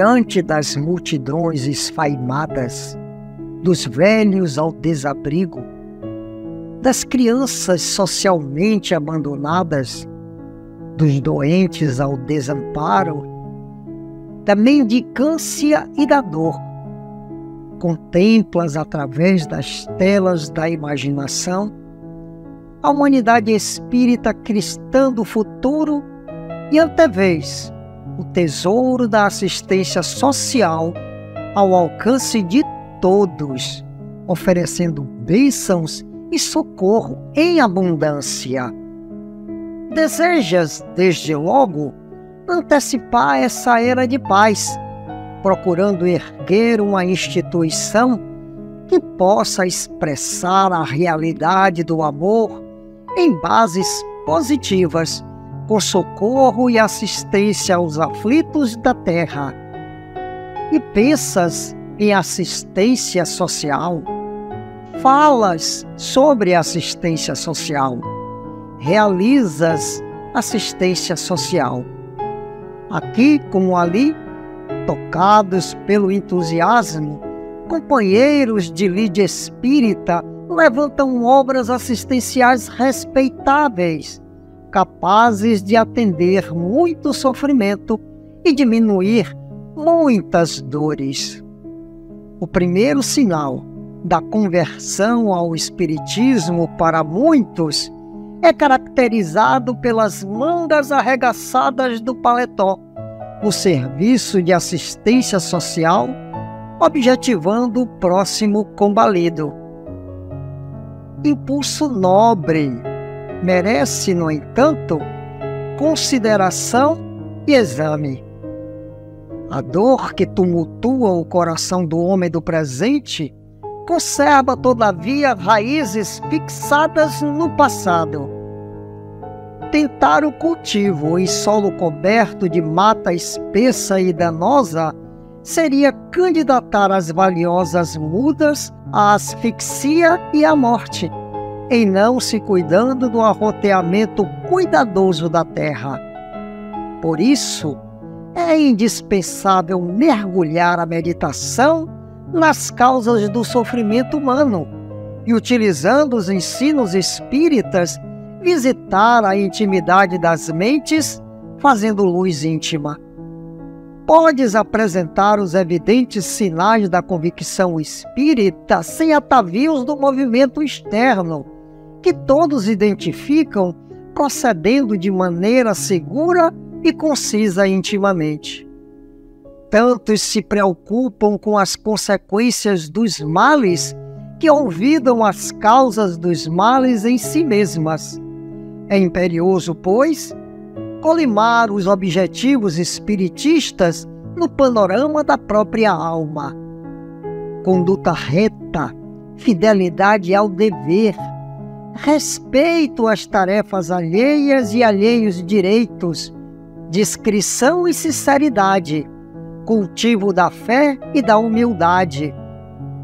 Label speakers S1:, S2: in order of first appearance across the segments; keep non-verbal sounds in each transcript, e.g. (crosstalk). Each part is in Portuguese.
S1: diante das multidões esfaimadas, dos velhos ao desabrigo, das crianças socialmente abandonadas, dos doentes ao desamparo, da mendicância e da dor. Contemplas através das telas da imaginação a humanidade espírita cristã do futuro e antevês o tesouro da assistência social ao alcance de todos, oferecendo bênçãos e socorro em abundância. Desejas, desde logo, antecipar essa era de paz, procurando erguer uma instituição que possa expressar a realidade do amor em bases positivas, com socorro e assistência aos aflitos da terra. E pensas em assistência social? Falas sobre assistência social. Realizas assistência social. Aqui como ali, tocados pelo entusiasmo, companheiros de lide espírita levantam obras assistenciais respeitáveis, capazes de atender muito sofrimento e diminuir muitas dores. O primeiro sinal da conversão ao Espiritismo para muitos é caracterizado pelas mangas arregaçadas do paletó, o serviço de assistência social, objetivando o próximo combalido impulso nobre. Merece, no entanto, consideração e exame. A dor que tumultua o coração do homem do presente conserva, todavia, raízes fixadas no passado. Tentar o cultivo em solo coberto de mata espessa e danosa seria candidatar as valiosas mudas à asfixia e à morte, em não se cuidando do arroteamento cuidadoso da terra. Por isso, é indispensável mergulhar a meditação nas causas do sofrimento humano e, utilizando os ensinos espíritas, visitar a intimidade das mentes, fazendo luz íntima podes apresentar os evidentes sinais da convicção espírita sem atavios do movimento externo, que todos identificam procedendo de maneira segura e concisa intimamente. Tantos se preocupam com as consequências dos males que olvidam as causas dos males em si mesmas. É imperioso, pois, colimar os objetivos espiritistas no panorama da própria alma. Conduta reta, fidelidade ao dever, respeito às tarefas alheias e alheios direitos, discrição e sinceridade, cultivo da fé e da humildade,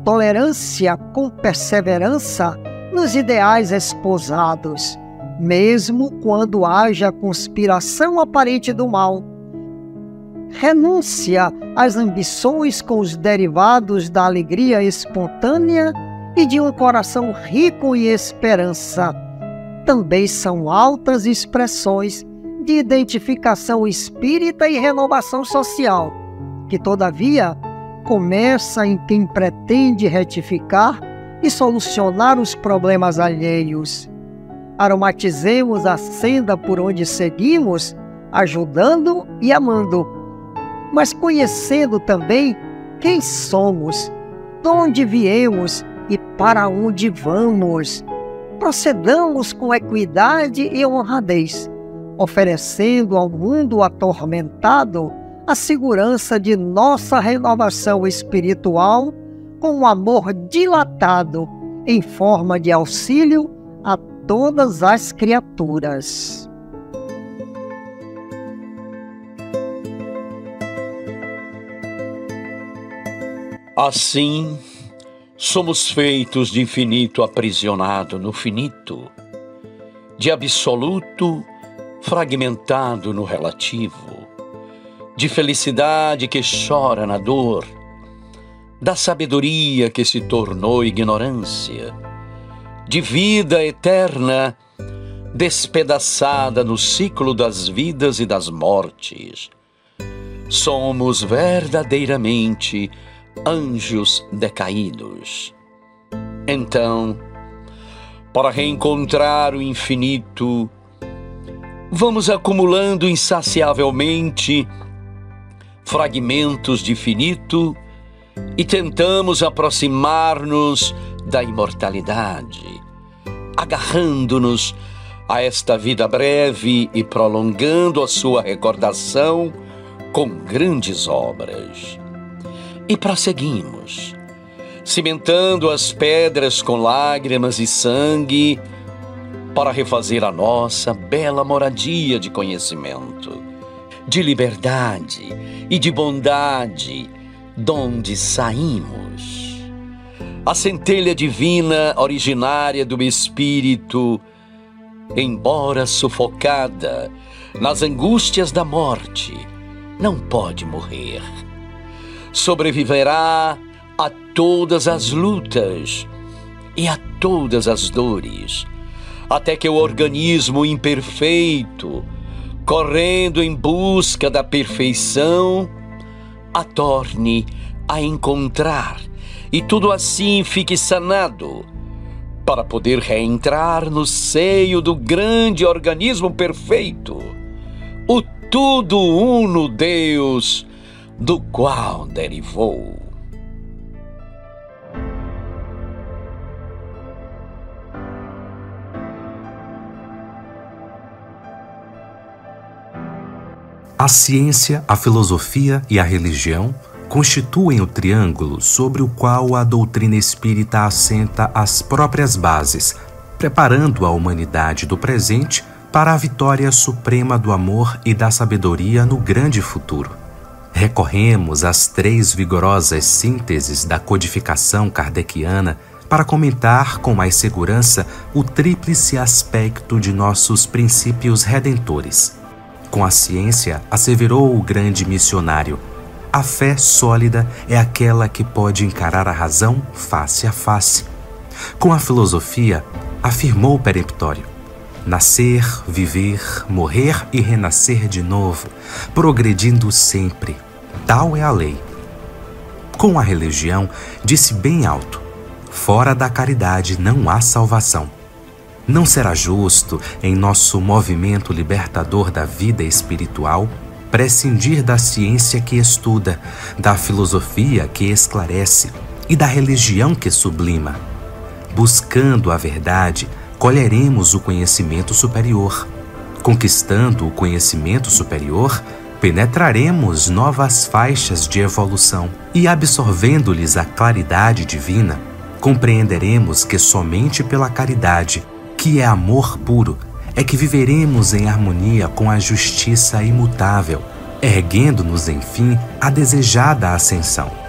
S1: tolerância com perseverança nos ideais esposados mesmo quando haja conspiração aparente do mal. Renúncia às ambições com os derivados da alegria espontânea e de um coração rico em esperança. Também são altas expressões de identificação espírita e renovação social, que, todavia, começa em quem pretende retificar e solucionar os problemas alheios aromatizemos a senda por onde seguimos, ajudando e amando, mas conhecendo também quem somos, de onde viemos e para onde vamos. Procedamos com equidade e honradez, oferecendo ao mundo atormentado a segurança de nossa renovação espiritual com um amor dilatado em forma de auxílio a todas as criaturas.
S2: Assim, somos feitos de infinito aprisionado no finito, de absoluto fragmentado no relativo, de felicidade que chora na dor, da sabedoria que se tornou ignorância, de vida eterna despedaçada no ciclo das vidas e das mortes. Somos verdadeiramente anjos decaídos. Então, para reencontrar o infinito, vamos acumulando insaciavelmente fragmentos de finito e tentamos aproximar-nos da imortalidade, agarrando-nos a esta vida breve e prolongando a sua recordação com grandes obras. E prosseguimos, cimentando as pedras com lágrimas e sangue, para refazer a nossa bela moradia de conhecimento, de liberdade e de bondade, donde saímos. A centelha divina originária do Espírito, embora sufocada nas angústias da morte, não pode morrer. Sobreviverá a todas as lutas e a todas as dores até que o organismo imperfeito, correndo em busca da perfeição, a torne a encontrar e tudo assim fique sanado, para poder reentrar no seio do grande organismo perfeito, o tudo uno Deus, do qual derivou.
S3: A ciência, a filosofia e a religião constituem o triângulo sobre o qual a doutrina espírita assenta as próprias bases, preparando a humanidade do presente para a vitória suprema do amor e da sabedoria no grande futuro. Recorremos às três vigorosas sínteses da codificação kardeciana para comentar com mais segurança o tríplice aspecto de nossos princípios redentores com a ciência, asseverou o grande missionário, a fé sólida é aquela que pode encarar a razão face a face. Com a filosofia, afirmou o peremptório, nascer, viver, morrer e renascer de novo, progredindo sempre. Tal é a lei. Com a religião, disse bem alto: fora da caridade não há salvação. Não será justo, em nosso movimento libertador da vida espiritual, prescindir da ciência que estuda, da filosofia que esclarece e da religião que sublima. Buscando a verdade, colheremos o conhecimento superior. Conquistando o conhecimento superior, penetraremos novas faixas de evolução e, absorvendo-lhes a claridade divina, compreenderemos que somente pela caridade que é amor puro, é que viveremos em harmonia com a justiça imutável, erguendo-nos, enfim, à desejada ascensão.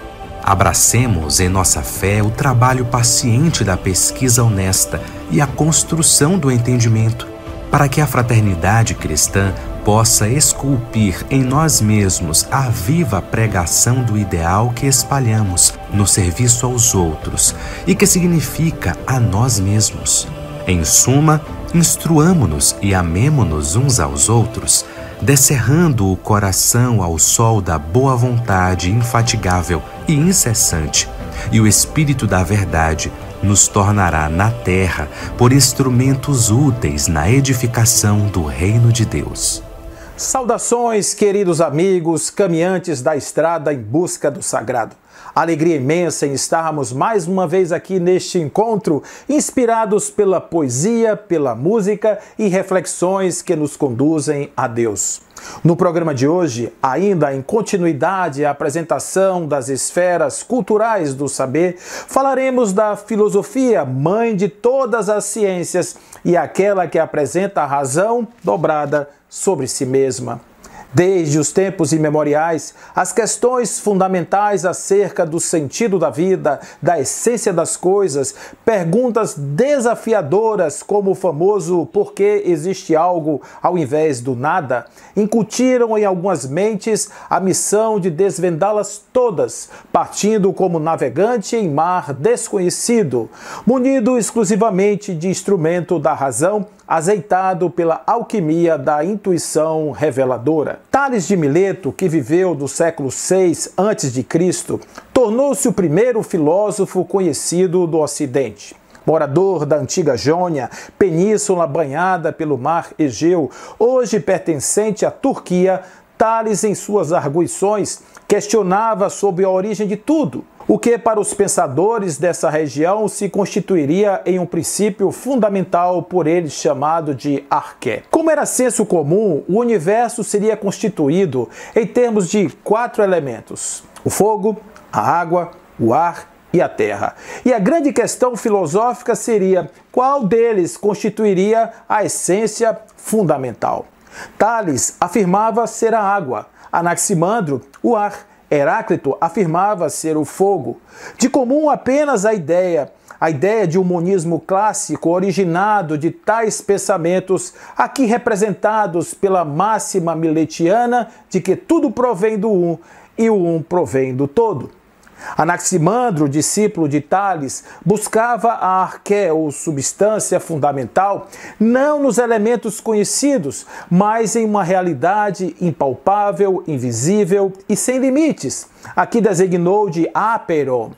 S3: Abracemos em nossa fé o trabalho paciente da pesquisa honesta e a construção do entendimento, para que a fraternidade cristã possa esculpir em nós mesmos a viva pregação do ideal que espalhamos no serviço aos outros e que significa a nós mesmos. Em suma, instruamo-nos e amemo-nos uns aos outros, descerrando o coração ao sol da boa vontade infatigável e incessante, e o Espírito da Verdade nos tornará na terra por instrumentos úteis na edificação do reino de Deus.
S4: Saudações, queridos amigos, caminhantes da estrada em busca do sagrado. Alegria imensa em estarmos mais uma vez aqui neste encontro, inspirados pela poesia, pela música e reflexões que nos conduzem a Deus. No programa de hoje, ainda em continuidade à apresentação das esferas culturais do saber, falaremos da filosofia, mãe de todas as ciências e aquela que apresenta a razão dobrada sobre si mesma. Desde os tempos imemoriais, as questões fundamentais acerca do sentido da vida, da essência das coisas, perguntas desafiadoras como o famoso por que existe algo ao invés do nada, incutiram em algumas mentes a missão de desvendá-las todas, partindo como navegante em mar desconhecido, munido exclusivamente de instrumento da razão azeitado pela alquimia da intuição reveladora. Tales de Mileto, que viveu no século 6 a.C., tornou-se o primeiro filósofo conhecido do Ocidente morador da antiga Jônia, península banhada pelo mar Egeu, hoje pertencente à Turquia, Tales, em suas arguições, questionava sobre a origem de tudo, o que para os pensadores dessa região se constituiria em um princípio fundamental por eles chamado de arqué. Como era senso comum, o universo seria constituído em termos de quatro elementos: o fogo, a água, o ar e a terra. E a grande questão filosófica seria qual deles constituiria a essência fundamental. Tales afirmava ser a água, Anaximandro o ar, Heráclito afirmava ser o fogo. De comum apenas a ideia, a ideia de um monismo clássico originado de tais pensamentos, aqui representados pela máxima miletiana de que tudo provém do um e o um provém do todo. Anaximandro, discípulo de Tales, buscava a arqué, ou substância fundamental, não nos elementos conhecidos, mas em uma realidade impalpável, invisível e sem limites. Aqui designou de apero.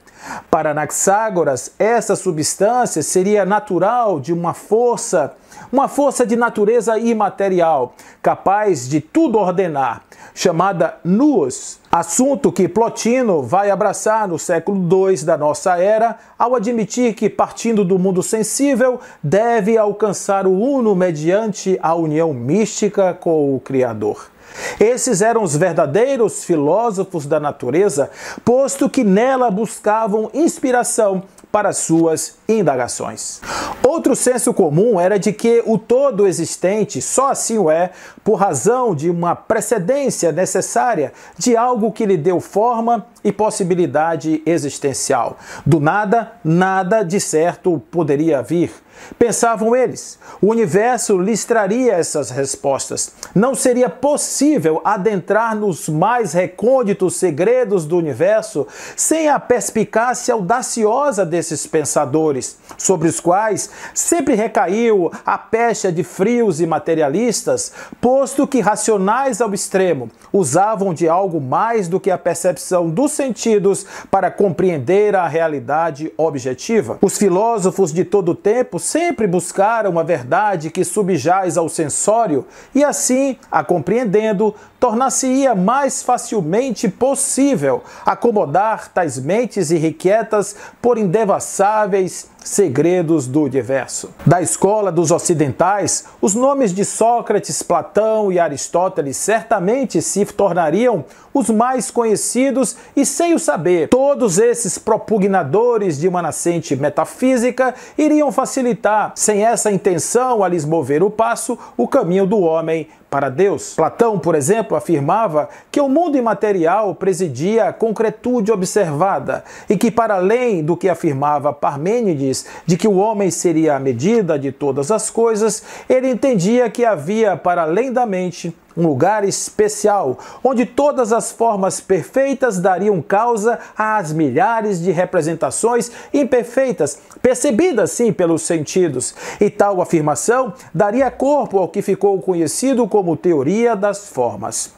S4: Para Anaxágoras, essa substância seria natural de uma força, uma força de natureza imaterial, capaz de tudo ordenar, chamada nous, assunto que Plotino vai abraçar no século II da nossa era, ao admitir que, partindo do mundo sensível, deve alcançar o uno mediante a união mística com o Criador. Esses eram os verdadeiros filósofos da natureza, posto que nela buscavam inspiração para suas indagações. Outro senso comum era de que o todo existente só assim o é por razão de uma precedência necessária de algo que lhe deu forma e possibilidade existencial. Do nada, nada de certo poderia vir. Pensavam eles. O universo lhes traria essas respostas. Não seria possível adentrar nos mais recônditos segredos do universo sem a perspicácia audaciosa desses pensadores, sobre os quais sempre recaiu a pecha de frios e materialistas, posto que racionais ao extremo, usavam de algo mais do que a percepção dos sentidos para compreender a realidade objetiva. Os filósofos de todo o tempo sempre buscaram uma verdade que subjaz ao sensório e assim, a compreendendo, tornar-se-ia mais facilmente possível acomodar tais mentes irrequietas por indevassáveis segredos do universo. Da escola dos ocidentais, os nomes de Sócrates, Platão e Aristóteles certamente se tornariam os mais conhecidos e sem o saber, todos esses propugnadores de uma nascente metafísica iriam facilitar, sem essa intenção a lhes mover o passo, o caminho do homem para Deus. Platão, por exemplo, afirmava que o mundo imaterial presidia a concretude observada e que, para além do que afirmava Parmênides, de que o homem seria a medida de todas as coisas, ele entendia que havia, para além da mente, um lugar especial, onde todas as formas perfeitas dariam causa às milhares de representações imperfeitas, percebidas sim pelos sentidos. E tal afirmação daria corpo ao que ficou conhecido como teoria das formas.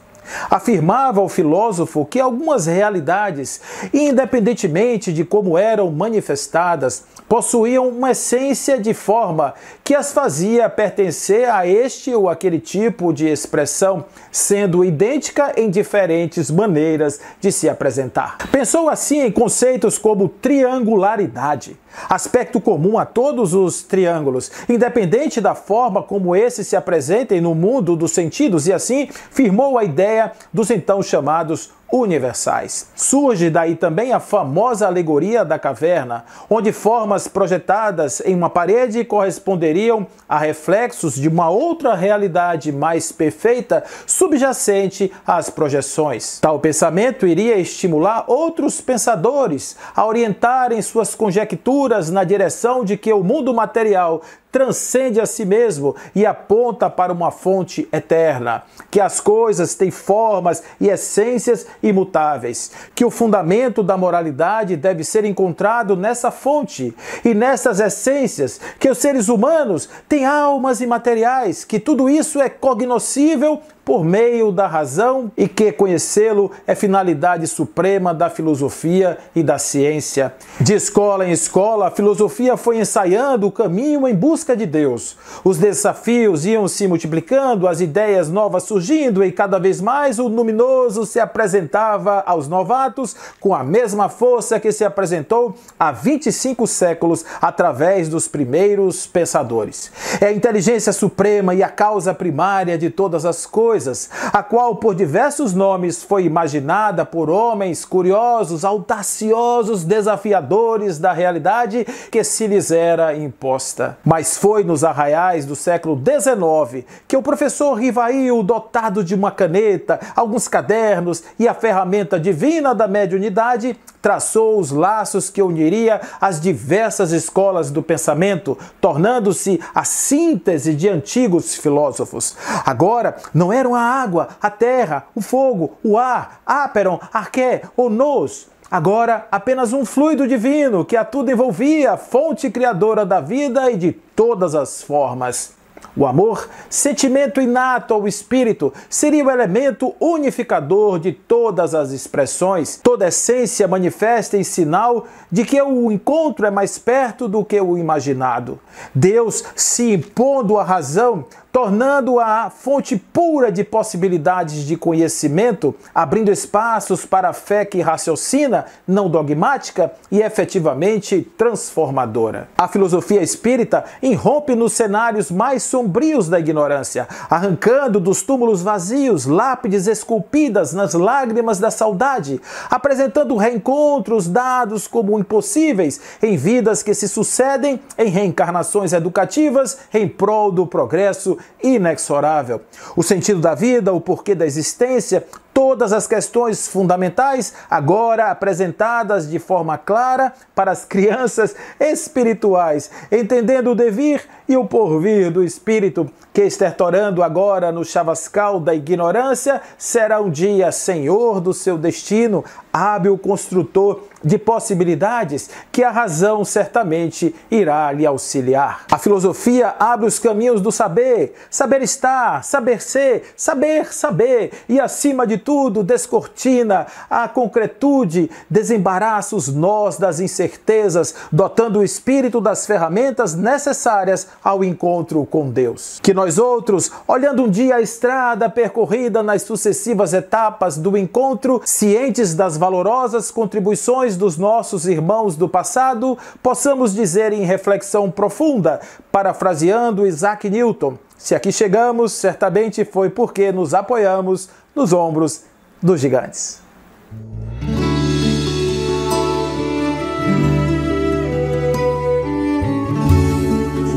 S4: Afirmava o filósofo que algumas realidades, independentemente de como eram manifestadas, possuíam uma essência de forma que as fazia pertencer a este ou aquele tipo de expressão, sendo idêntica em diferentes maneiras de se apresentar. Pensou assim em conceitos como triangularidade, aspecto comum a todos os triângulos, independente da forma como esses se apresentem no mundo dos sentidos, e assim firmou a ideia dos então chamados universais. Surge daí também a famosa alegoria da caverna, onde formas projetadas em uma parede corresponderiam a reflexos de uma outra realidade mais perfeita subjacente às projeções. Tal pensamento iria estimular outros pensadores a orientarem suas conjecturas na direção de que o mundo material transcende a si mesmo e aponta para uma fonte eterna, que as coisas têm formas e essências imutáveis, que o fundamento da moralidade deve ser encontrado nessa fonte e nessas essências, que os seres humanos têm almas imateriais, que tudo isso é cognoscível por meio da razão e que conhecê-lo é finalidade suprema da filosofia e da ciência. De escola em escola, a filosofia foi ensaiando o caminho em busca de Deus. Os desafios iam se multiplicando, as ideias novas surgindo e cada vez mais o luminoso se apresentava aos novatos com a mesma força que se apresentou há 25 séculos através dos primeiros pensadores. É a inteligência suprema e a causa primária de todas as coisas coisas, a qual por diversos nomes foi imaginada por homens curiosos, audaciosos, desafiadores da realidade que se lhes era imposta. Mas foi nos arraiais do século XIX que o professor Rivail, dotado de uma caneta, alguns cadernos e a ferramenta divina da mediunidade, traçou os laços que uniria as diversas escolas do pensamento, tornando-se a síntese de antigos filósofos. Agora, não eram a água, a terra, o fogo, o ar, áperon, arqué ou nos, agora apenas um fluido divino que a tudo envolvia, fonte criadora da vida e de todas as formas. O amor, sentimento inato ao espírito, seria o elemento unificador de todas as expressões. Toda essência manifesta em sinal de que o encontro é mais perto do que o imaginado. Deus se impondo à razão tornando-a fonte pura de possibilidades de conhecimento, abrindo espaços para a fé que raciocina, não dogmática e efetivamente transformadora. A filosofia espírita irrompe nos cenários mais sombrios da ignorância, arrancando dos túmulos vazios lápides esculpidas nas lágrimas da saudade, apresentando reencontros dados como impossíveis em vidas que se sucedem em reencarnações educativas em prol do progresso inexorável. O sentido da vida, o porquê da existência, todas as questões fundamentais agora apresentadas de forma clara para as crianças espirituais, entendendo o devir e o porvir do espírito que estertorando agora no chavascal da ignorância, será um dia senhor do seu destino, hábil construtor de possibilidades que a razão certamente irá lhe auxiliar. A filosofia abre os caminhos do saber, saber estar, saber ser, saber saber e acima de tudo descortina a concretude, desembaraça os nós das incertezas, dotando o espírito das ferramentas necessárias ao encontro com Deus. Que nós outros, olhando um dia a estrada percorrida nas sucessivas etapas do encontro, cientes das valorosas contribuições dos nossos irmãos do passado, possamos dizer em reflexão profunda, parafraseando Isaac Newton: se aqui chegamos, certamente foi porque nos apoiamos nos ombros dos gigantes.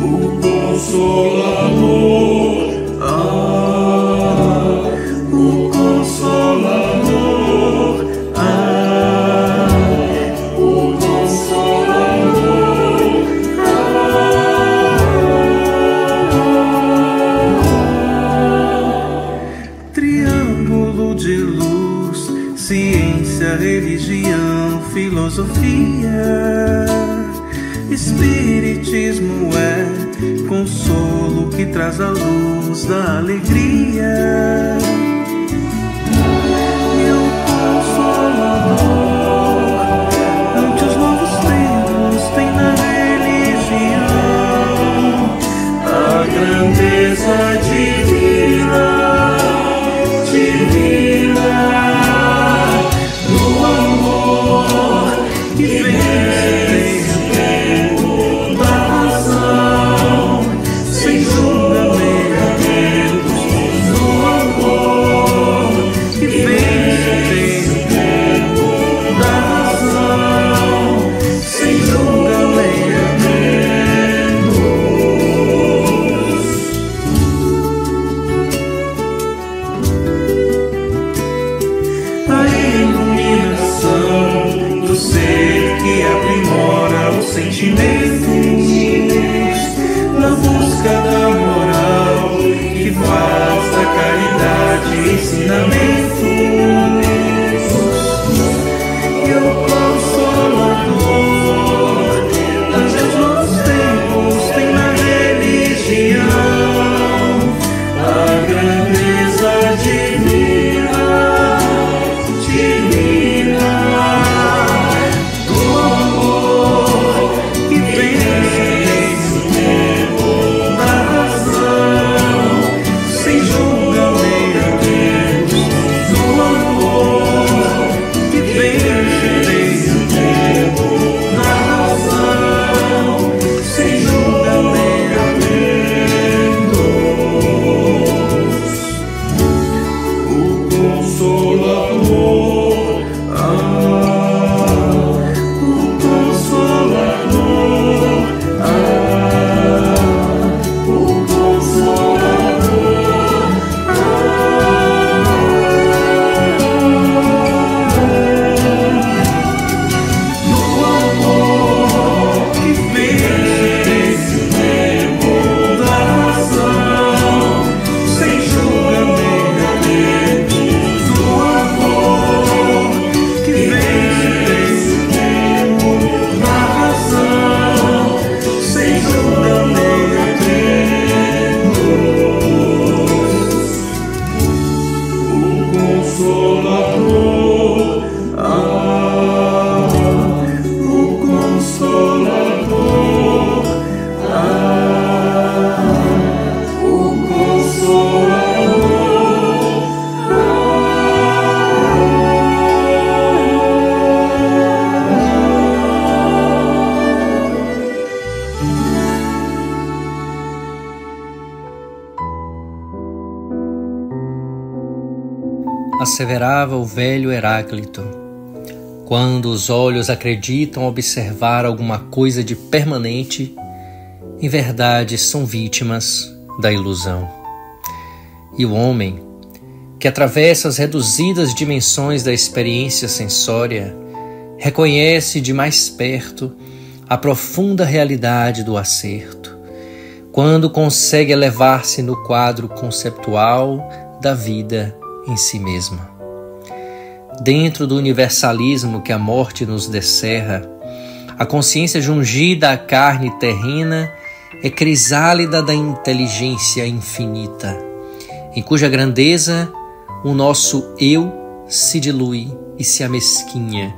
S5: O Consolador. filosofia. Traz a luz da alegria.
S6: Asseverava o velho Heráclito. Quando os olhos acreditam observar alguma coisa de permanente, em verdade são vítimas da ilusão. E o homem, que atravessa as reduzidas dimensões da experiência sensória, reconhece de mais perto a profunda realidade do acerto, quando consegue elevar-se no quadro conceptual da vida em si mesma. Dentro do universalismo que a morte nos descerra, a consciência jungida à carne terrena é crisálida da inteligência infinita, em cuja grandeza o nosso eu se dilui e se amesquinha,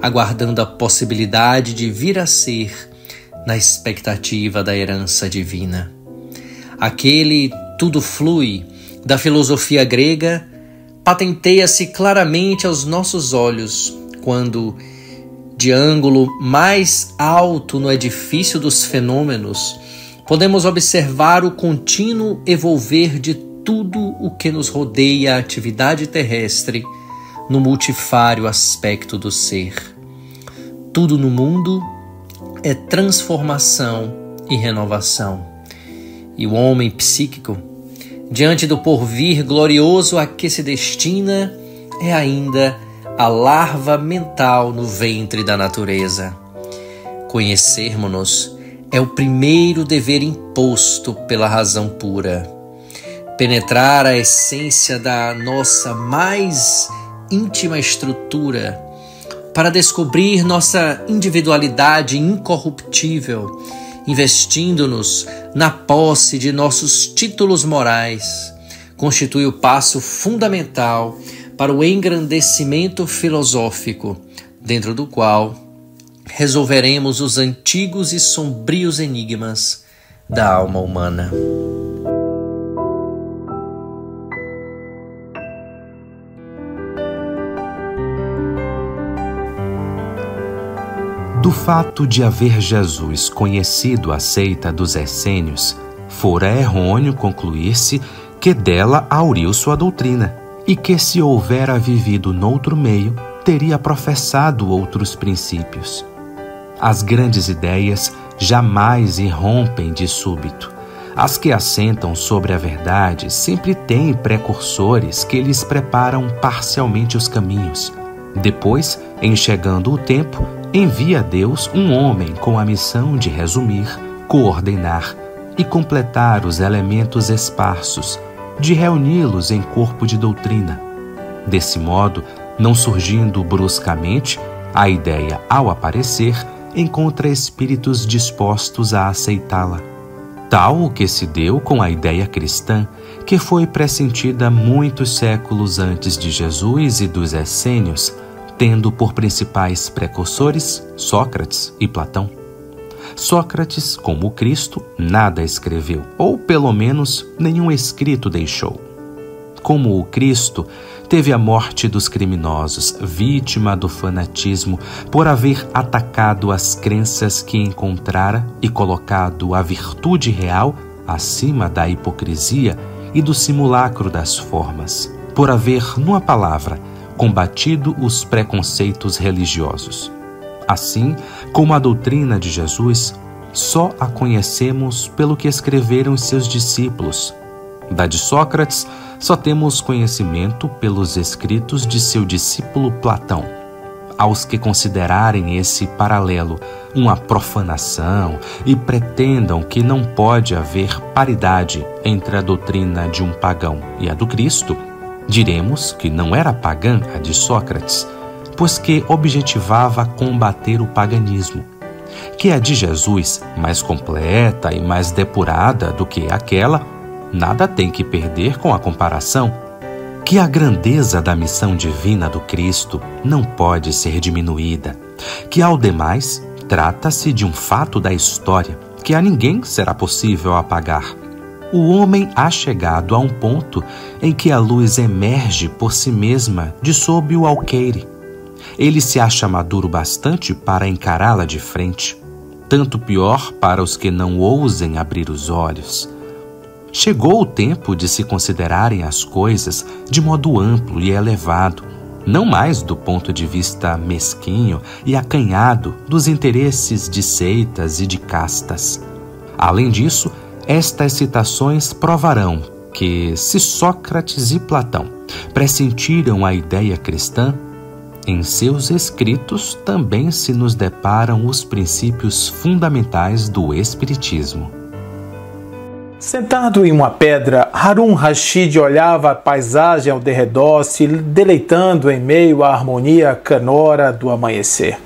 S6: aguardando a possibilidade de vir a ser na expectativa da herança divina. Aquele tudo flui da filosofia grega patenteia-se claramente aos nossos olhos quando, de ângulo mais alto no edifício dos fenômenos, podemos observar o contínuo evolver de tudo o que nos rodeia a atividade terrestre no multifário aspecto do ser. Tudo no mundo é transformação e renovação. E o homem psíquico diante do porvir glorioso a que se destina, é ainda a larva mental no ventre da natureza. Conhecermos-nos é o primeiro dever imposto pela razão pura. Penetrar a essência da nossa mais íntima estrutura para descobrir nossa individualidade incorruptível investindo-nos na posse de nossos títulos morais, constitui o passo fundamental para o engrandecimento filosófico, dentro do qual resolveremos os antigos e sombrios enigmas da alma humana.
S3: Do fato de haver Jesus conhecido a seita dos essênios, fora errôneo concluir-se que dela auriu sua doutrina, e que se houvera vivido noutro meio, teria professado outros princípios. As grandes ideias jamais irrompem de súbito. As que assentam sobre a verdade sempre têm precursores que lhes preparam parcialmente os caminhos. Depois, em chegando o tempo, envia Deus um homem com a missão de resumir, coordenar e completar os elementos esparsos, de reuni-los em corpo de doutrina. Desse modo, não surgindo bruscamente, a ideia, ao aparecer, encontra espíritos dispostos a aceitá-la. Tal o que se deu com a ideia cristã, que foi pressentida muitos séculos antes de Jesus e dos essênios, tendo por principais precursores Sócrates e Platão. Sócrates, como Cristo, nada escreveu, ou pelo menos nenhum escrito deixou. Como o Cristo, teve a morte dos criminosos, vítima do fanatismo, por haver atacado as crenças que encontrara e colocado a virtude real acima da hipocrisia e do simulacro das formas, por haver, numa palavra, combatido os preconceitos religiosos. Assim como a doutrina de Jesus, só a conhecemos pelo que escreveram seus discípulos. Da de Sócrates, só temos conhecimento pelos escritos de seu discípulo Platão. Aos que considerarem esse paralelo uma profanação e pretendam que não pode haver paridade entre a doutrina de um pagão e a do Cristo, diremos que não era pagã a de Sócrates, pois que objetivava combater o paganismo, que a de Jesus, mais completa e mais depurada do que aquela, nada tem que perder com a comparação, que a grandeza da missão divina do Cristo não pode ser diminuída, que ao demais trata-se de um fato da história que a ninguém será possível apagar. O homem há chegado a um ponto em que a luz emerge por si mesma de sob o alqueire ele se acha maduro bastante para encará-la de frente, tanto pior para os que não ousem abrir os olhos. Chegou o tempo de se considerarem as coisas de modo amplo e elevado, não mais do ponto de vista mesquinho e acanhado dos interesses de seitas e de castas. Além disso, estas citações provarão que, se Sócrates e Platão pressentiram a ideia cristã, em seus escritos também se nos deparam os princípios fundamentais do Espiritismo.
S4: Sentado em uma pedra, Harun Rashid olhava a paisagem ao derredor, se deleitando em meio à harmonia canora do amanhecer.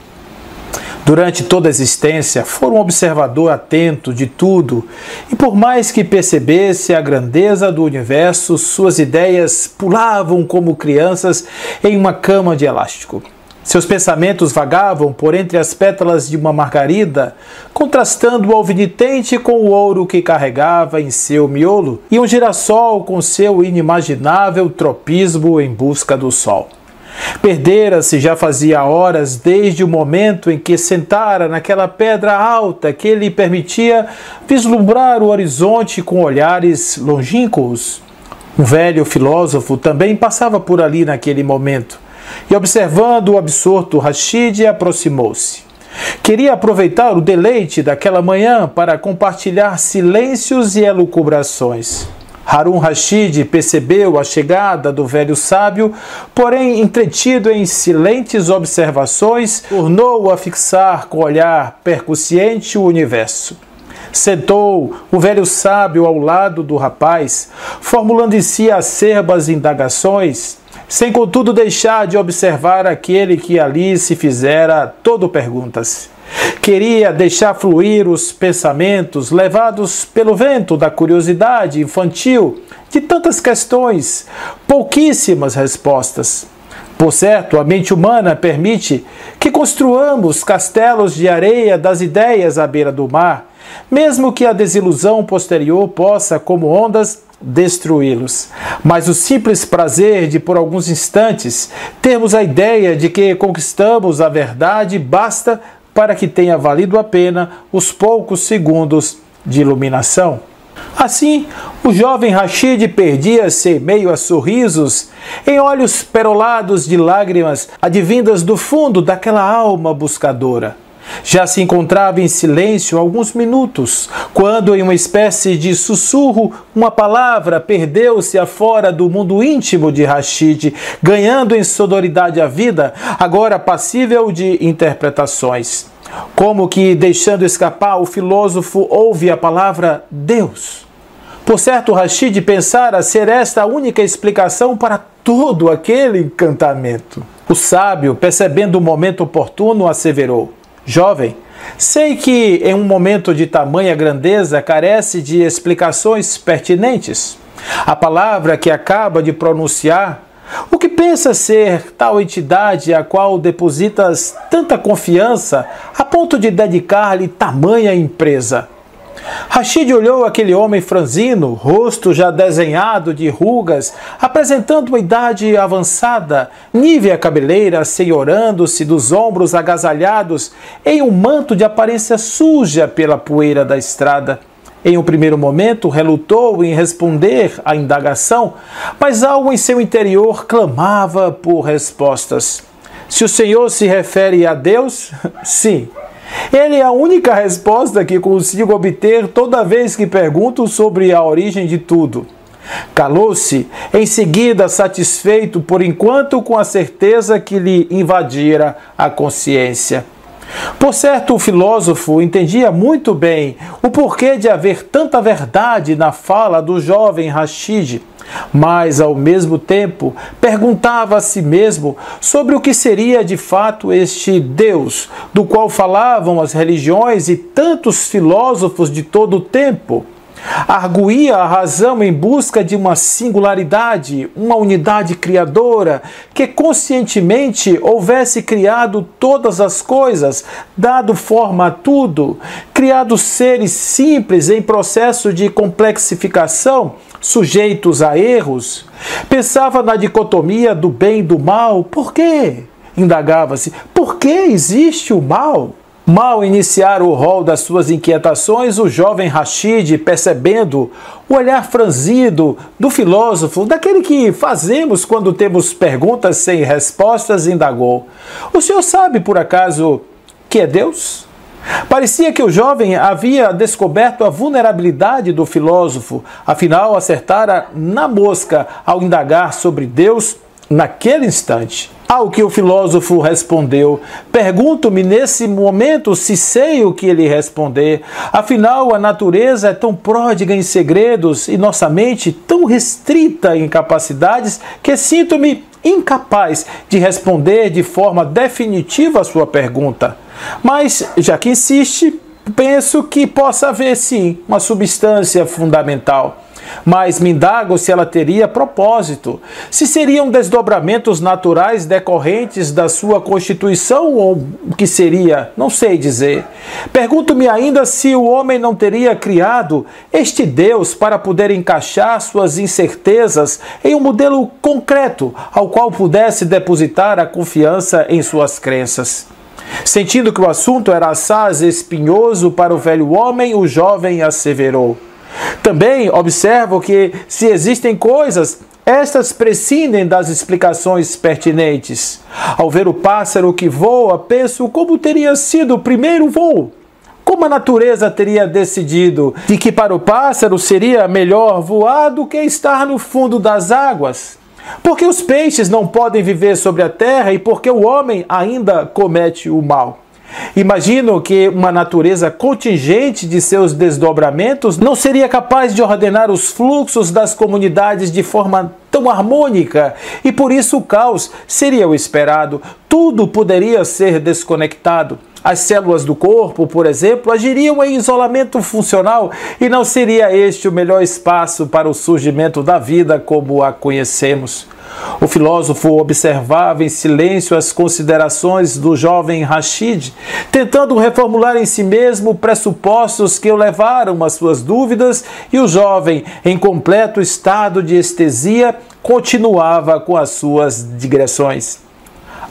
S4: Durante toda a existência, foi um observador atento de tudo, e por mais que percebesse a grandeza do universo, suas ideias pulavam como crianças em uma cama de elástico. Seus pensamentos vagavam por entre as pétalas de uma margarida, contrastando o alvinitente com o ouro que carregava em seu miolo, e um girassol com seu inimaginável tropismo em busca do sol. Perdera-se já fazia horas desde o momento em que sentara naquela pedra alta que lhe permitia vislumbrar o horizonte com olhares longínquos. Um velho filósofo também passava por ali naquele momento e, observando o absorto Rashid, aproximou-se. Queria aproveitar o deleite daquela manhã para compartilhar silêncios e elucubrações. Harun Rashid percebeu a chegada do velho sábio, porém, entretido em silentes observações, tornou a fixar com olhar percussiente o universo. Sentou o velho sábio ao lado do rapaz, formulando em si acerbas indagações, sem contudo deixar de observar aquele que ali se fizera todo perguntas. Queria deixar fluir os pensamentos levados pelo vento da curiosidade infantil de tantas questões, pouquíssimas respostas. Por certo, a mente humana permite que construamos castelos de areia das ideias à beira do mar, mesmo que a desilusão posterior possa, como ondas, destruí-los. Mas o simples prazer de, por alguns instantes, termos a ideia de que conquistamos a verdade basta para que tenha valido a pena os poucos segundos de iluminação. Assim, o jovem Rashid perdia-se meio a sorrisos, em olhos perolados de lágrimas advindas do fundo daquela alma buscadora. Já se encontrava em silêncio alguns minutos, quando, em uma espécie de sussurro, uma palavra perdeu-se afora do mundo íntimo de Rashid, ganhando em sonoridade a vida, agora passível de interpretações. Como que, deixando escapar, o filósofo ouve a palavra Deus. Por certo, Rashid pensara ser esta a única explicação para todo aquele encantamento. O sábio, percebendo o momento oportuno, asseverou: Jovem, sei que em um momento de tamanha grandeza carece de explicações pertinentes. A palavra que acaba de pronunciar, o que pensa ser tal entidade a qual depositas tanta confiança a ponto de dedicar-lhe tamanha empresa? Rashid olhou aquele homem franzino, rosto já desenhado de rugas, apresentando uma idade avançada, nívea cabeleira senhorando-se dos ombros agasalhados em um manto de aparência suja pela poeira da estrada. Em um primeiro momento, relutou em responder à indagação, mas algo em seu interior clamava por respostas. Se o Senhor se refere a Deus, (laughs) sim, ele é a única resposta que consigo obter toda vez que pergunto sobre a origem de tudo. Calou-se, em seguida satisfeito por enquanto com a certeza que lhe invadira a consciência. Por certo, o filósofo entendia muito bem o porquê de haver tanta verdade na fala do jovem Rashid mas ao mesmo tempo perguntava a si mesmo sobre o que seria de fato este Deus, do qual falavam as religiões e tantos filósofos de todo o tempo. Arguía a razão em busca de uma singularidade, uma unidade criadora, que conscientemente houvesse criado todas as coisas, dado forma a tudo, criado seres simples em processo de complexificação, sujeitos a erros, pensava na dicotomia do bem e do mal. Por quê? Indagava-se. Por que existe o mal? Mal iniciar o rol das suas inquietações, o jovem Rashid, percebendo o olhar franzido do filósofo, daquele que fazemos quando temos perguntas sem respostas, indagou: O senhor sabe, por acaso, que é Deus? Parecia que o jovem havia descoberto a vulnerabilidade do filósofo, afinal acertara na mosca ao indagar sobre Deus naquele instante. Ao que o filósofo respondeu: Pergunto-me nesse momento se sei o que ele responder. Afinal, a natureza é tão pródiga em segredos e nossa mente tão restrita em capacidades que sinto-me incapaz de responder de forma definitiva a sua pergunta. Mas, já que insiste, penso que possa haver sim uma substância fundamental. Mas me indago se ela teria propósito, se seriam desdobramentos naturais decorrentes da sua constituição ou o que seria, não sei dizer. Pergunto-me ainda se o homem não teria criado este Deus para poder encaixar suas incertezas em um modelo concreto ao qual pudesse depositar a confiança em suas crenças. Sentindo que o assunto era assaz espinhoso para o velho homem, o jovem asseverou: Também observo que, se existem coisas, estas prescindem das explicações pertinentes. Ao ver o pássaro que voa, penso como teria sido o primeiro voo. Como a natureza teria decidido de que para o pássaro seria melhor voar do que estar no fundo das águas? Porque os peixes não podem viver sobre a terra e porque o homem ainda comete o mal. Imagino que uma natureza contingente de seus desdobramentos não seria capaz de ordenar os fluxos das comunidades de forma tão harmônica e por isso o caos seria o esperado. Tudo poderia ser desconectado. As células do corpo, por exemplo, agiriam em isolamento funcional e não seria este o melhor espaço para o surgimento da vida como a conhecemos. O filósofo observava em silêncio as considerações do jovem Rashid, tentando reformular em si mesmo pressupostos que o levaram às suas dúvidas, e o jovem, em completo estado de estesia, continuava com as suas digressões.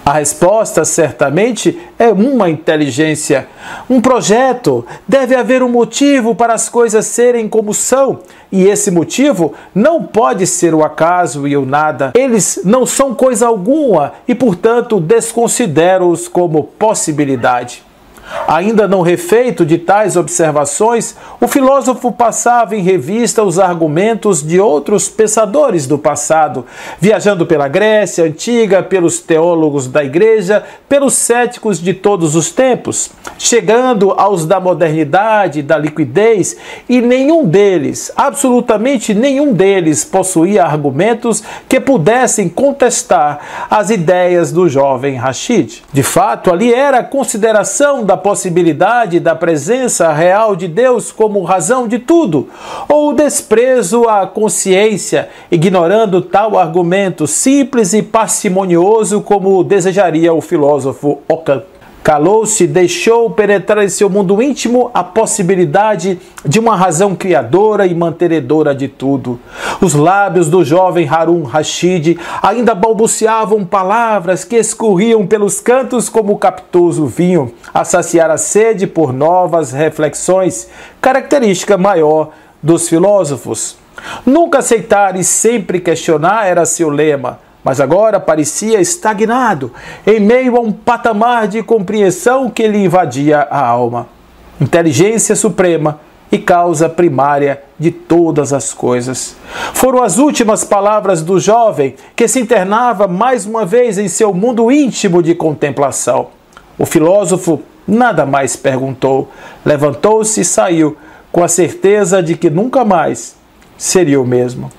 S4: A resposta, certamente, é uma inteligência, um projeto. Deve haver um motivo para as coisas serem como são, e esse motivo não pode ser o acaso e o nada. Eles não são coisa alguma e, portanto, desconsidero-os como possibilidade. Ainda não refeito de tais observações, o filósofo passava em revista os argumentos de outros pensadores do passado, viajando pela Grécia antiga, pelos teólogos da igreja, pelos céticos de todos os tempos, chegando aos da modernidade, da liquidez, e nenhum deles, absolutamente nenhum deles, possuía argumentos que pudessem contestar as ideias do jovem Rashid. De fato, ali era a consideração da possibilidade da presença real de Deus como razão de tudo, ou o desprezo à consciência, ignorando tal argumento simples e parcimonioso como desejaria o filósofo Ockham. Calou-se, deixou penetrar em seu mundo íntimo a possibilidade de uma razão criadora e mantenedora de tudo. Os lábios do jovem Harun Rashid ainda balbuciavam palavras que escorriam pelos cantos como captoso vinho, a saciar a sede por novas reflexões, característica maior dos filósofos. Nunca aceitar e sempre questionar era seu lema mas agora parecia estagnado, em meio a um patamar de compreensão que lhe invadia a alma. Inteligência suprema e causa primária de todas as coisas. Foram as últimas palavras do jovem que se internava mais uma vez em seu mundo íntimo de contemplação. O filósofo nada mais perguntou, levantou-se e saiu, com a certeza de que nunca mais seria o mesmo.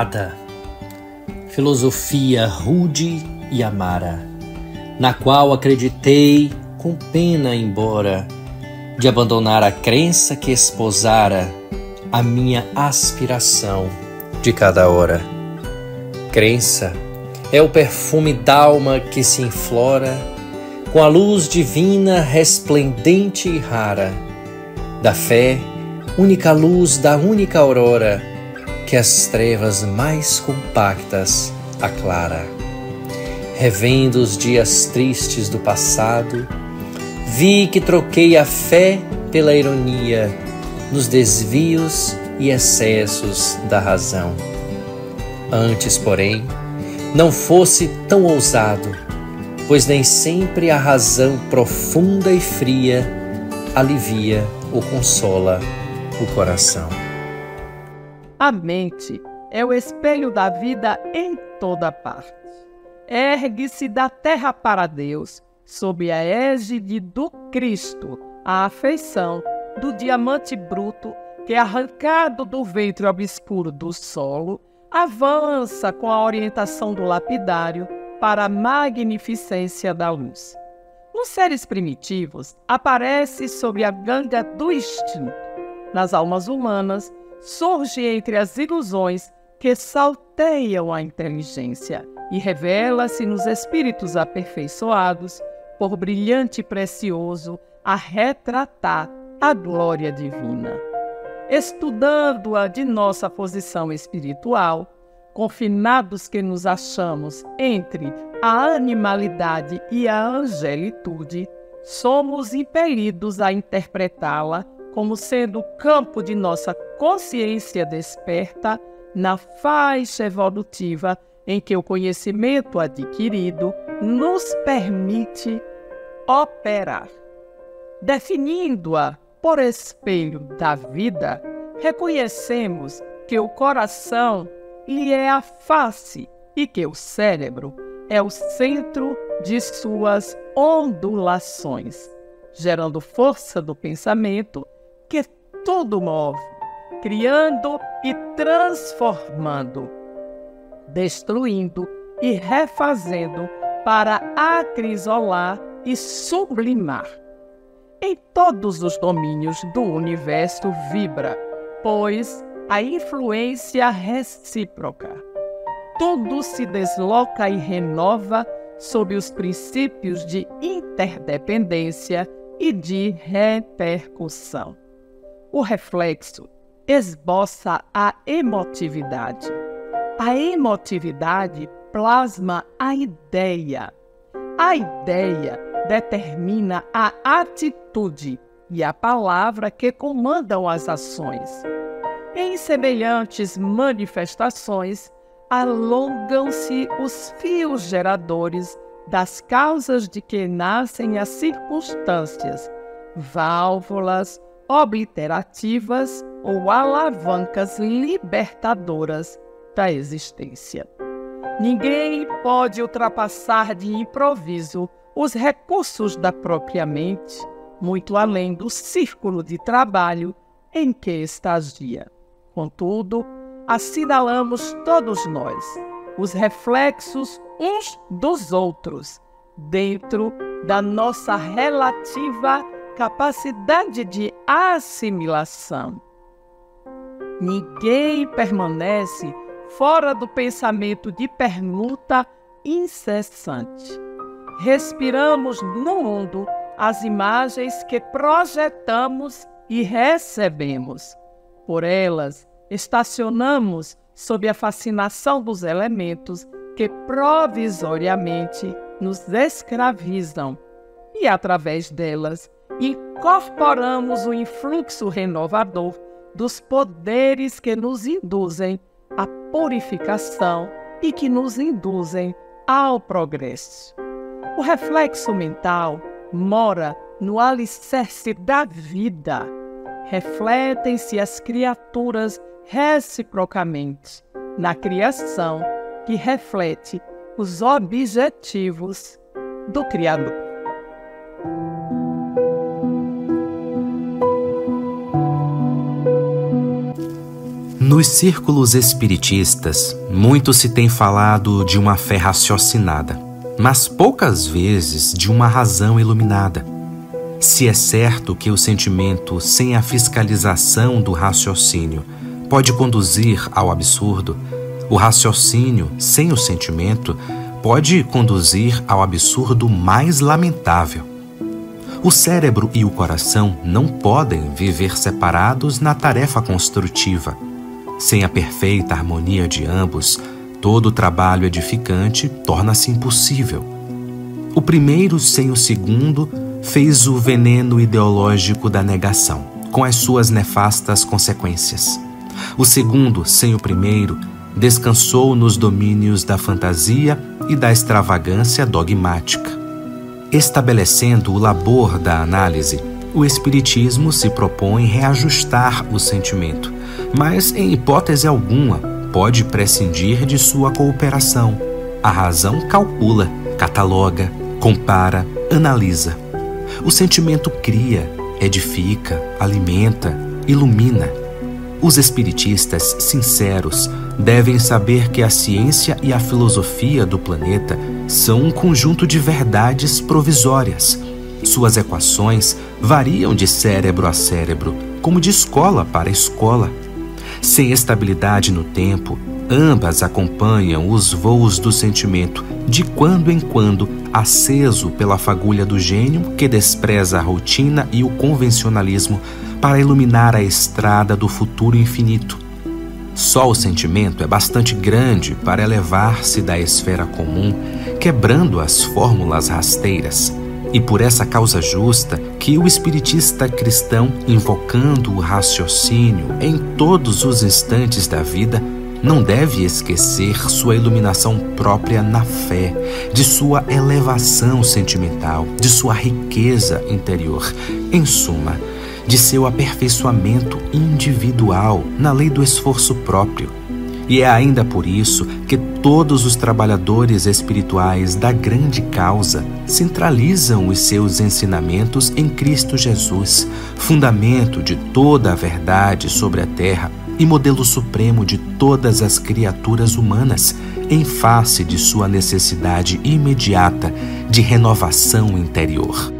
S6: Nada. Filosofia rude e amara, na qual acreditei com pena embora de abandonar a crença que esposara a minha aspiração de cada hora. Crença é o perfume d'alma que se inflora com a luz divina resplendente e rara da fé, única luz da única aurora que as trevas mais compactas aclara. Revendo os dias tristes do passado, vi que troquei a fé pela ironia nos desvios e excessos da razão. Antes, porém, não fosse tão ousado, pois nem sempre a razão profunda e fria alivia ou consola o coração.
S7: A mente é o espelho da vida em toda parte. Ergue-se da terra para Deus, sob a égide do Cristo, a afeição do diamante bruto que, arrancado do ventre obscuro do solo, avança com a orientação do lapidário para a magnificência da luz. Nos seres primitivos, aparece sobre a ganga do instinto. Nas almas humanas, surge entre as ilusões que salteiam a inteligência e revela-se nos espíritos aperfeiçoados por brilhante e precioso a retratar a glória divina. Estudando-a de nossa posição espiritual, confinados que nos achamos entre a animalidade e a angelitude, somos impelidos a interpretá-la como sendo o campo de nossa consciência desperta na faixa evolutiva em que o conhecimento adquirido nos permite operar. Definindo-a por espelho da vida, reconhecemos que o coração lhe é a face e que o cérebro é o centro de suas ondulações, gerando força do pensamento tudo move, criando e transformando, destruindo e refazendo para acrisolar e sublimar. Em todos os domínios do universo vibra, pois a influência recíproca. Tudo se desloca e renova sob os princípios de interdependência e de repercussão. O reflexo esboça a emotividade. A emotividade plasma a ideia. A ideia determina a atitude e a palavra que comandam as ações. Em semelhantes manifestações, alongam-se os fios geradores das causas de que nascem as circunstâncias, válvulas obliterativas ou alavancas libertadoras da existência. Ninguém pode ultrapassar de improviso os recursos da própria mente, muito além do círculo de trabalho em que estagia. Contudo, assinalamos todos nós os reflexos uns dos outros dentro da nossa relativa capacidade de assimilação. Ninguém permanece fora do pensamento de permuta incessante. Respiramos no mundo as imagens que projetamos e recebemos. Por elas, estacionamos sob a fascinação dos elementos que provisoriamente nos escravizam e, através delas, incorporamos o influxo renovador dos poderes que nos induzem à purificação e que nos induzem ao progresso. O reflexo mental mora no alicerce da vida. Refletem-se as criaturas reciprocamente na criação que reflete os objetivos do Criador.
S3: Nos círculos espiritistas, muito se tem falado de uma fé raciocinada, mas poucas vezes de uma razão iluminada. Se é certo que o sentimento sem a fiscalização do raciocínio pode conduzir ao absurdo, o raciocínio sem o sentimento pode conduzir ao absurdo mais lamentável. O cérebro e o coração não podem viver separados na tarefa construtiva. Sem a perfeita harmonia de ambos, todo trabalho edificante torna-se impossível. O primeiro sem o segundo fez o veneno ideológico da negação, com as suas nefastas consequências. O segundo, sem o primeiro, descansou nos domínios da fantasia e da extravagância dogmática. Estabelecendo o labor da análise, o Espiritismo se propõe reajustar o sentimento, mas, em hipótese alguma, pode prescindir de sua cooperação. A razão calcula, cataloga, compara, analisa. O sentimento cria, edifica, alimenta, ilumina. Os espiritistas sinceros devem saber que a ciência e a filosofia do planeta são um conjunto de verdades provisórias. Suas equações variam de cérebro a cérebro, como de escola para escola. Sem estabilidade no tempo, ambas acompanham os voos do sentimento, de quando em quando aceso pela fagulha do gênio que despreza a rotina e o convencionalismo para iluminar a estrada do futuro infinito. Só o sentimento é bastante grande para elevar-se da esfera comum, quebrando as fórmulas rasteiras. E por essa causa justa que o espiritista cristão, invocando o raciocínio em todos os instantes da vida, não deve esquecer sua iluminação própria na fé, de sua elevação sentimental, de sua riqueza interior. Em suma, de seu aperfeiçoamento individual na lei do esforço próprio. E é ainda por isso que todos os trabalhadores espirituais da grande causa centralizam os seus ensinamentos em Cristo Jesus, fundamento de toda a verdade sobre a terra e modelo supremo de todas as criaturas humanas, em face de sua necessidade imediata de renovação interior.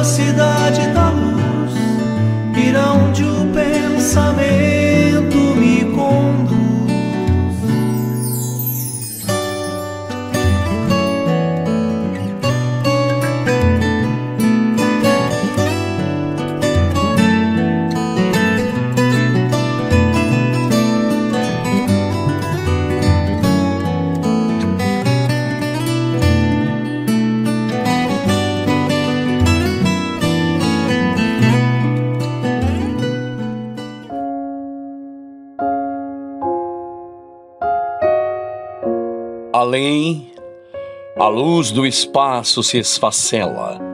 S5: Velocidade da luz, ir aonde o pensamento luz
S2: do espaço se esfacela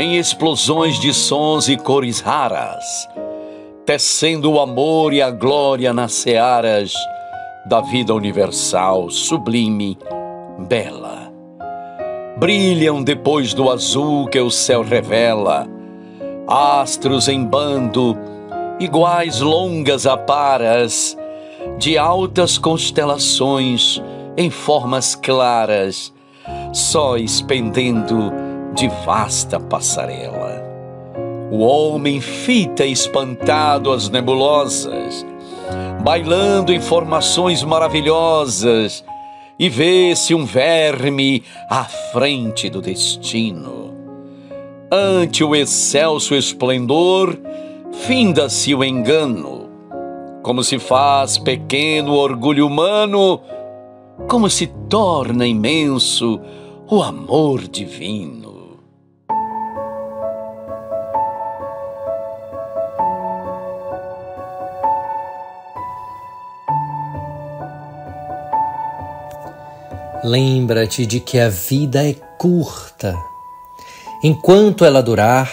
S2: em explosões de sons e cores raras, tecendo o amor e a glória nas searas da vida universal, sublime, bela. Brilham depois do azul que o céu revela, astros em bando, iguais longas aparas, de altas constelações em formas claras, sóis pendendo de vasta passarela. O homem fita espantado as nebulosas, bailando em formações maravilhosas, e vê-se um verme à frente do destino. Ante o excelso esplendor, finda-se o engano, como se faz pequeno orgulho humano, como se torna imenso o amor divino.
S6: Lembra-te de que a vida é curta. Enquanto ela durar,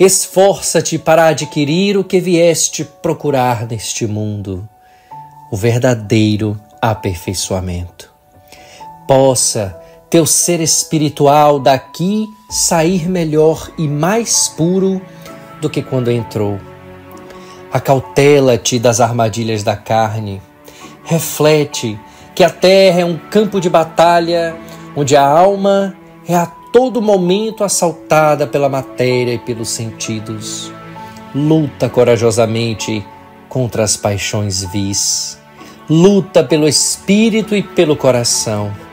S6: esforça-te para adquirir o que vieste procurar neste mundo, o verdadeiro aperfeiçoamento. Possa teu ser espiritual daqui sair melhor e mais puro do que quando entrou. Acautela-te das armadilhas da carne. Reflete que a terra é um campo de batalha onde a alma é a todo momento assaltada pela matéria e pelos sentidos. Luta corajosamente contra as paixões vis. Luta pelo espírito e pelo coração.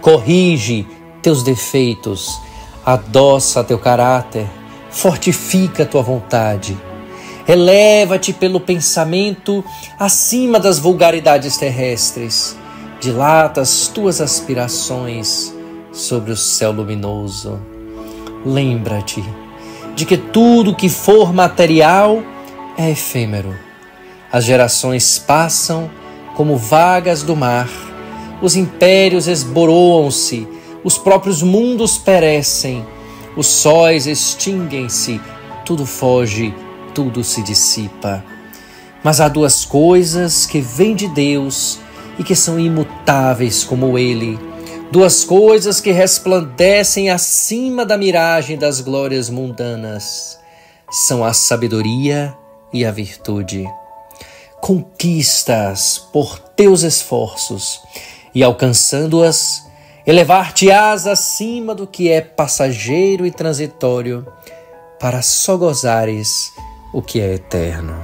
S6: Corrige teus defeitos, adoça teu caráter, fortifica tua vontade. Eleva-te pelo pensamento acima das vulgaridades terrestres. Dilata as tuas aspirações sobre o céu luminoso. Lembra-te de que tudo que for material é efêmero. As gerações passam como vagas do mar, os impérios esboroam-se, os próprios mundos perecem, os sóis extinguem-se, tudo foge, tudo se dissipa. Mas há duas coisas que vêm de Deus e que são imutáveis como Ele, duas coisas que resplandecem acima da miragem das glórias mundanas: são a sabedoria e a virtude. Conquistas por teus esforços e alcançando-as, elevar-te-ás acima do que é passageiro e transitório, para só gozares o que é eterno.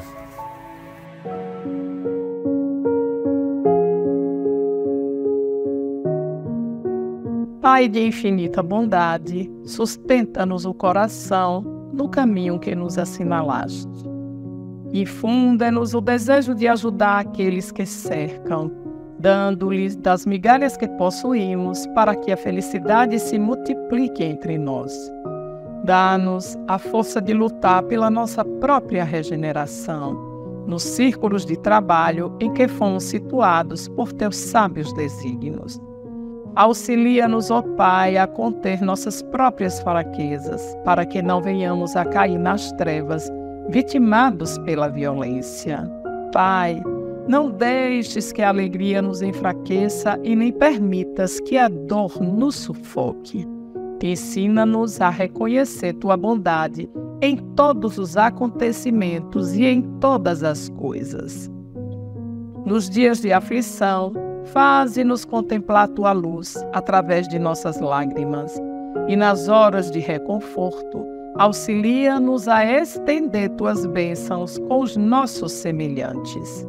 S7: Pai de infinita bondade, sustenta-nos o coração no caminho que nos assinalaste. Infunde-nos o desejo de ajudar aqueles que cercam, dando-lhes das migalhas que possuímos para que a felicidade se multiplique entre nós. Dá-nos a força de lutar pela nossa própria regeneração, nos círculos de trabalho em que fomos situados por teus sábios desígnios. Auxilia-nos, ó Pai, a conter nossas próprias fraquezas, para que não venhamos a cair nas trevas, vitimados pela violência. Pai, não deixes que a alegria nos enfraqueça e nem permitas que a dor nos sufoque. Ensina-nos a reconhecer tua bondade em todos os acontecimentos e em todas as coisas. Nos dias de aflição, Faze-nos contemplar tua luz através de nossas lágrimas, e nas horas de reconforto, auxilia-nos a estender tuas bênçãos com os nossos semelhantes.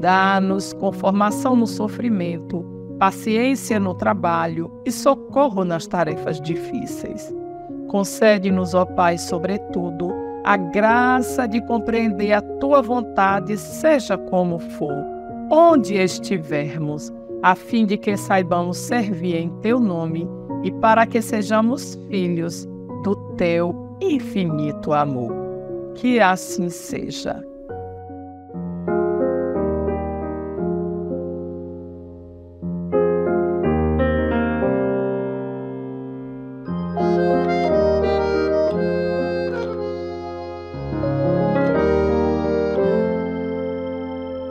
S7: Dá-nos conformação no sofrimento, paciência no trabalho e socorro nas tarefas difíceis. Concede-nos, ó Pai, sobretudo, a graça de compreender a tua vontade, seja como for onde estivermos, a fim de que saibamos servir em teu nome e para que sejamos filhos do teu infinito amor. Que assim seja.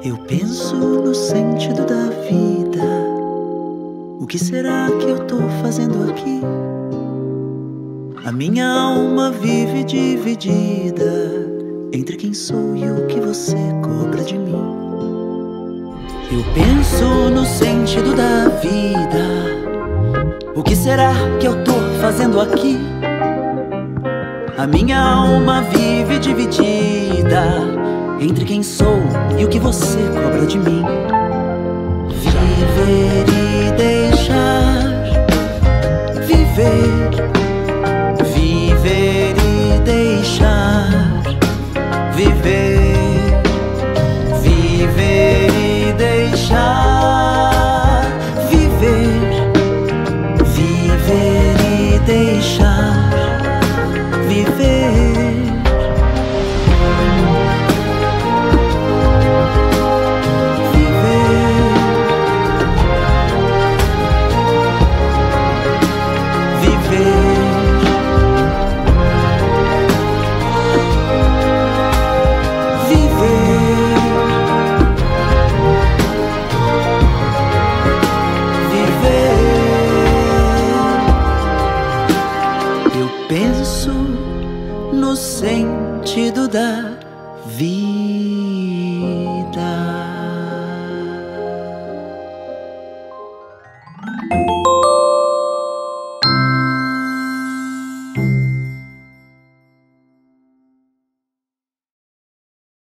S8: Eu penso no sentido da vida. O que será que eu tô fazendo aqui? A minha alma vive dividida entre quem sou e o que você cobra de mim. Eu penso no sentido da vida. O que será que eu tô fazendo aqui? A minha alma vive dividida entre quem sou e o que você cobra de mim. Viver e deixar viver